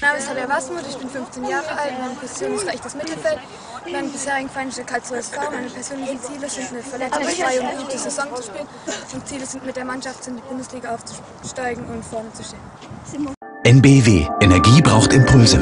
Mein Name ist Rabia Wasmut, ich bin 15 Jahre alt, meine Position ist rechtes Mittelfeld. Mein bisherigen Verein ist der Karlsruher SV. Meine persönlichen Ziele sind eine verletzungsfreie und gute Saison zu spielen. Und Ziele sind mit der Mannschaft in die Bundesliga aufzusteigen und vorne zu stehen. NBW. Energie braucht Impulse.